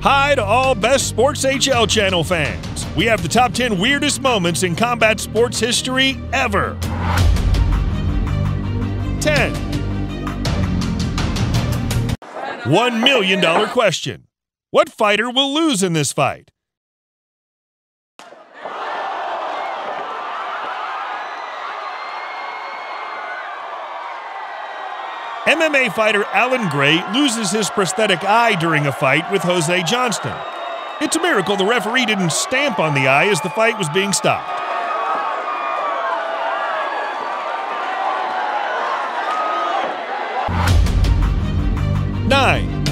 Hi to all Best Sports HL channel fans. We have the top 10 weirdest moments in combat sports history ever. 10. $1 million question. What fighter will lose in this fight? MMA fighter Alan Gray loses his prosthetic eye during a fight with Jose Johnston. It's a miracle the referee didn't stamp on the eye as the fight was being stopped. Nine.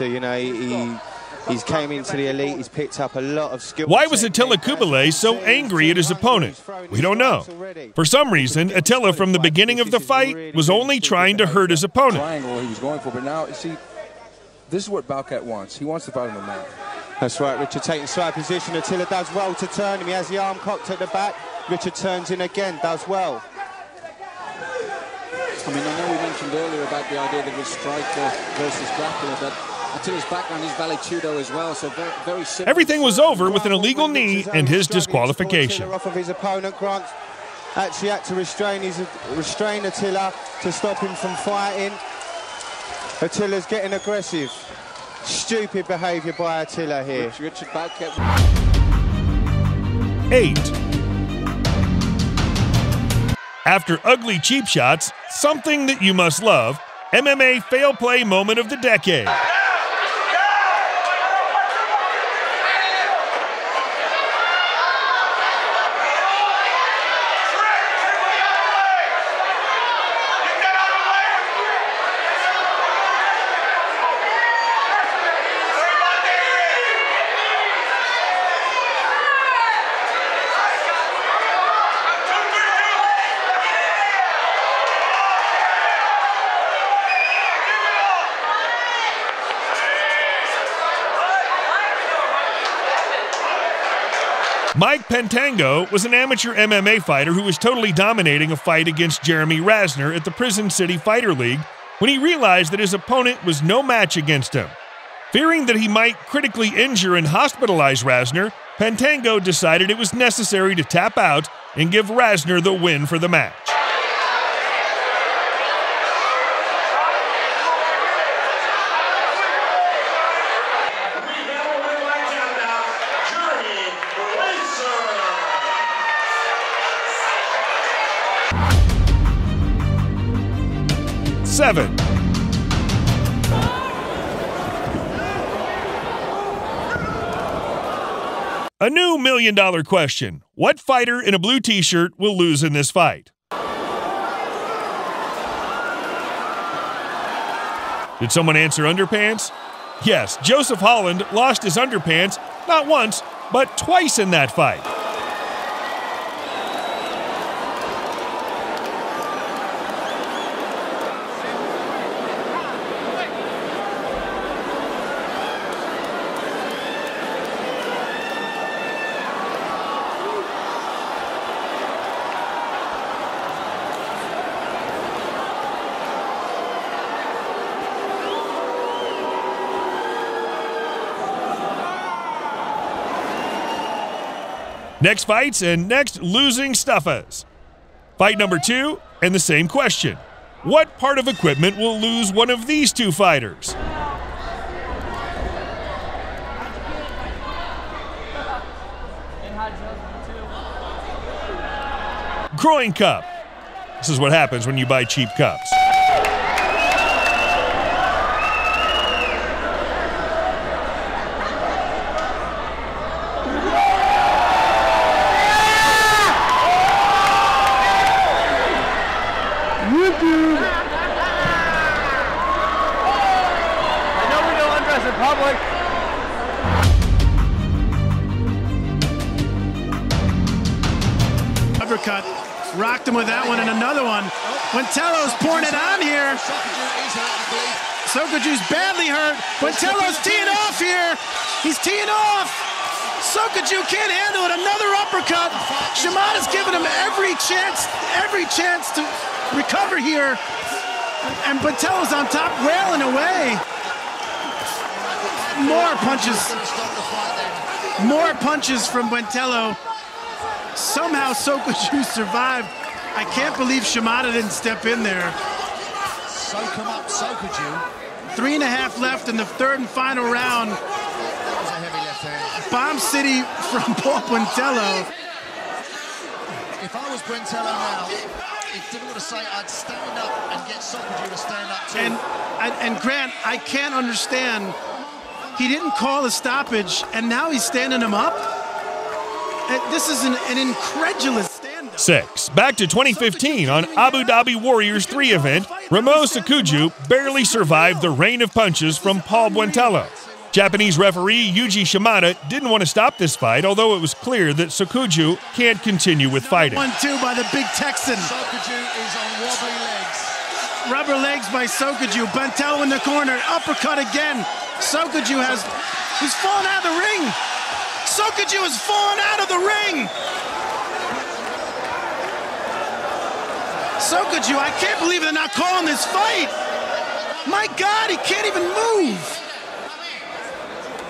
You know, he, he's came into the elite. He's picked up a lot of skill. Why was Attila Kubale so angry at his opponent? We don't know. For some reason, Attila from the beginning of the fight was only trying to hurt his opponent. Triangle he was going for, but now see, this is what Balcat wants. He wants to fight on the mat. That's right. Richard taking side position. Attila does well to turn him. He has the arm cocked at the back. Richard turns in again. Does well. I mean, I know we mentioned earlier about the idea that it was striker versus grappler, but Uh, Attila's background is Vale Tudo as well, so very, very similar. Everything was over with an illegal knee and his disqualification. Off of his opponent, Grant actually had to restrain his restrain Attila to stop him from fighting. Attila's getting aggressive. Stupid behaviour by Attila here. Richard Balcat. Eight. After ugly cheap shots, something that you must love, MMA fail play moment of the decade. Mike Pentango was an amateur MMA fighter who was totally dominating a fight against Jeremy Rasner at the Prison City Fighter League when he realized that his opponent was no match against him. Fearing that he might critically injure and hospitalize Rasner, Pentango decided it was necessary to tap out and give Rasner the win for the match. Seven. A new million dollar question. What fighter in a blue t shirt will lose in this fight? Did someone answer underpants? Yes, Joseph Holland lost his underpants not once, but twice in that fight. Next fights and next losing stuffas. Fight number two, and the same question. What part of equipment will lose one of these two fighters? Groin cup. This is what happens when you buy cheap cups. Uppercut. Rocked him with that one and another one. Buentello's pouring it on here. Sokoudjou's badly hurt. Buentello's teeing off here. He's teeing off. Sokoju can't handle it. Another uppercut. Shimada's giving him every chance, every chance to recover here. And Buentello's on top, wailing away. more punches. More punches from Buentello. Somehow Sokoudjou survived. I can't believe Shimada didn't step in there. Soak him up, Sokoudjou. Three and a half left in the third and final round. That was a heavy left hand. Bomb City from Paul Buentello. If I was Buentello now, it's difficult to say I'd stand up and get Sokoudjou to stand up too. And, and and Grant, I can't understand. He didn't call a stoppage, and now he's standing him up. And This is an, an incredulous stand-up. Six. Back to 2015 on Abu Dhabi Warriors 3 event, Rameau Sokoudjou barely survived the rain of punches from Paul Buentello. Japanese referee Yuji Shimada didn't want to stop this fight, although it was clear that Sakuju can't continue with fighting. One-two by the big Texan. Sokoudjou is on wobbly legs. Rubber legs by Sokoudjou. Buentello in the corner. Uppercut again. Sokoudjou has... He's fallen out of the ring. Sokoudjou has fallen out of the ring. Sokoudjou, I can't believe they're not calling this fight. My God, he can't even move.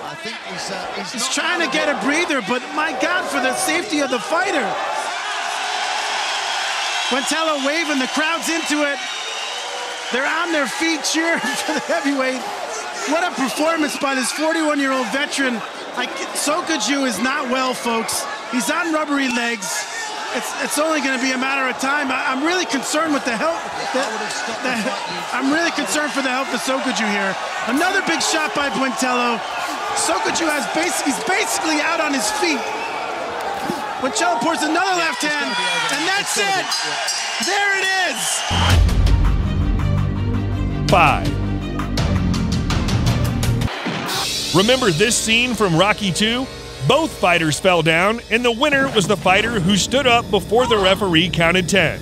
I think he's, uh, he's, He's trying to get a breather, but my God, for the safety of the fighter. Buentello waving, the crowd's into it. They're on their feet cheering for the heavyweight. What a performance by this 41-year-old veteran. I, Sokoudjou is not well, folks. He's on rubbery legs. It's, it's only going to be a matter of time. I, am really concerned with the health. The, the, I'm really concerned for the health of Sokoudjou here. Another big shot by Buentello. Sokoudjou has basic, he's basically out on his feet. Buentello pours another left hand, and that's it. There it is. Five. Remember this scene from Rocky 2? Both fighters fell down, and the winner was the fighter who stood up before the referee counted 10.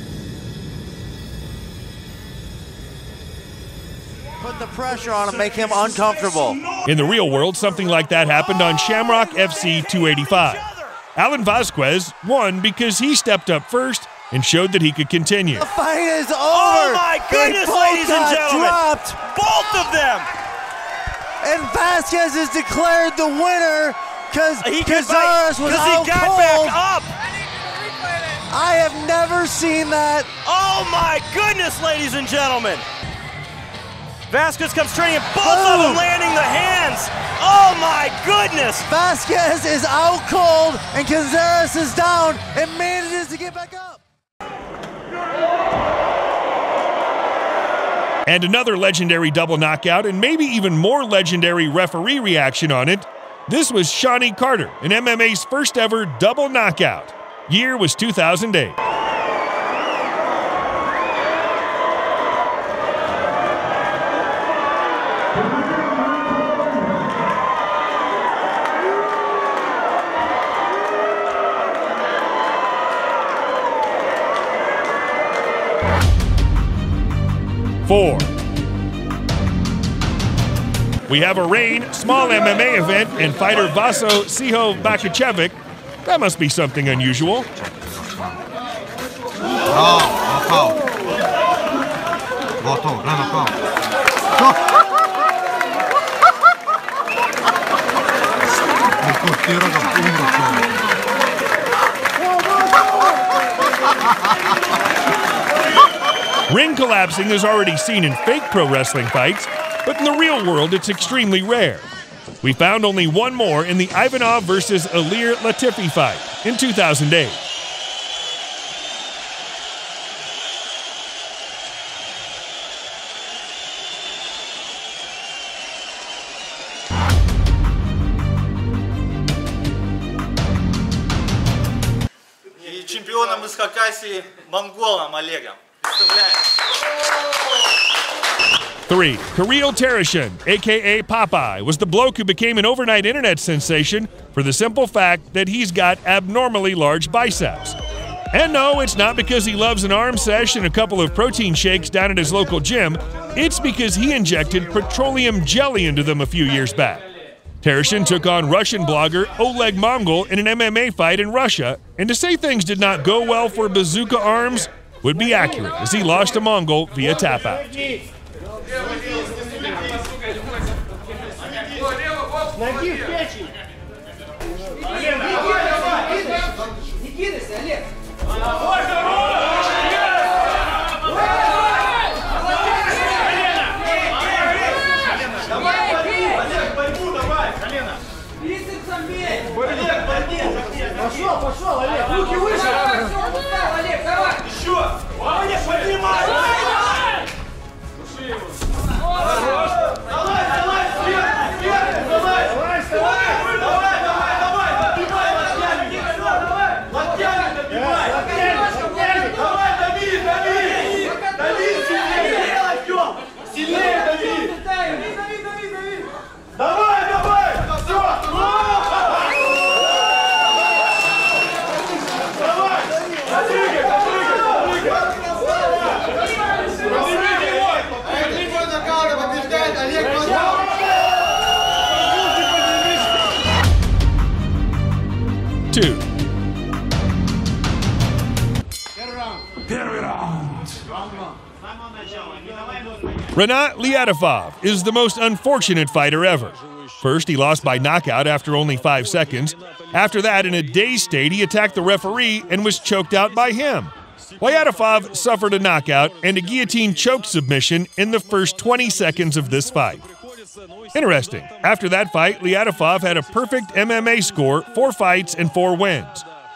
Put the pressure on him, make him uncomfortable. In the real world, something like that happened on Shamrock FC 285. Alan Vasquez won because he stepped up first and showed that he could continue. The fight is over. Oh my They goodness, both ladies and got gentlemen. Dropped, Both of them. And Vasquez is declared the winner because Cazares was out got cold. back up. I have never seen that. Oh my goodness, ladies and gentlemen. Vasquez comes training, and both of them Boom. landing the hands. Oh my goodness. Vasquez is out cold, and Cazares is down and manages to get back up. And another legendary double knockout, and maybe even more legendary referee reaction on it. This was Shawnee Carter in MMA's first ever double knockout. Year was 2008. Four. We have a rain, small MMA event, and fighter Vaso Siho Bakachevic. That must be something unusual. Ring collapsing is already seen in fake pro wrestling fights, but in the real world, it's extremely rare. We found only one more in the Ivanov versus Ilir Latifi fight in 2008. чемпионом из Хакасии монголом Олегом. Three, Kirill Tereshin, aka Popeye, was the bloke who became an overnight internet sensation for the simple fact that he's got abnormally large biceps. And no, it's not because he loves an arm sesh and a couple of protein shakes down at his local gym, it's because he injected petroleum jelly into them a few years back. Tereshin took on Russian blogger Oleg Mongol in an MMA fight in Russia, and to say things did not go well for Bazooka Arms, would be accurate, as he lost to Mongol via tap out. Ноги в печень. Не кидайся, Олег. Давай, Олег, борьбу давай. Бицепсом бей. Олег, борьбу. Пошел, пошел, Олег. Руки выше. Renat Liadafov is the most unfortunate fighter ever. First, he lost by knockout after only five seconds. After that, in a dazed state, he attacked the referee and was choked out by him. Liadafov suffered a knockout and a guillotine choke submission in the first 20 seconds of this fight. Interesting. After that fight, Liadafov had a perfect MMA score, four fights and four wins.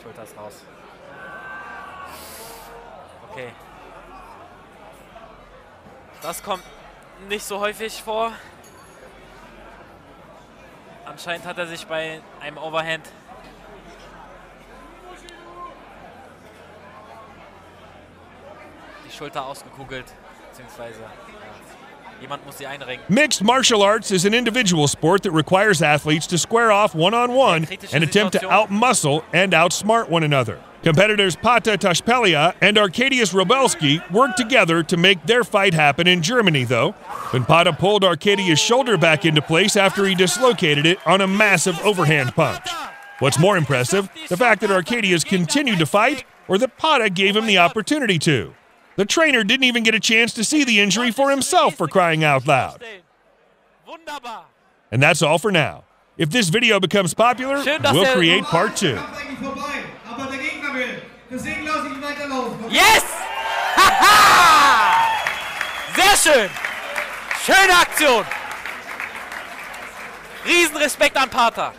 Die Schulter ist raus. Okay. Das kommt nicht so häufig vor. Anscheinend hat er sich bei einem Overhand die Schulter ausgekugelt, beziehungsweise ja, jemand muss sie einrenken. Mixed martial arts is an individual sport that requires athletes to square off one on one and attempt to outmuscle and outsmart one another. Competitors Pata Tashpelia and Arkadiusz Robelski worked together to make their fight happen in Germany, though, when Pata pulled Arkadiusz' shoulder back into place after he dislocated it on a massive overhand punch. What's more impressive, the fact that Arkadiusz continued to fight, or that Pata gave him the opportunity to. The trainer didn't even get a chance to see the injury for himself for crying out loud. And that's all for now. If this video becomes popular, we'll create part two. Yes! Haha! Sehr schön! Schöne Aktion! Riesenrespekt an Pater.